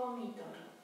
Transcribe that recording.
comitor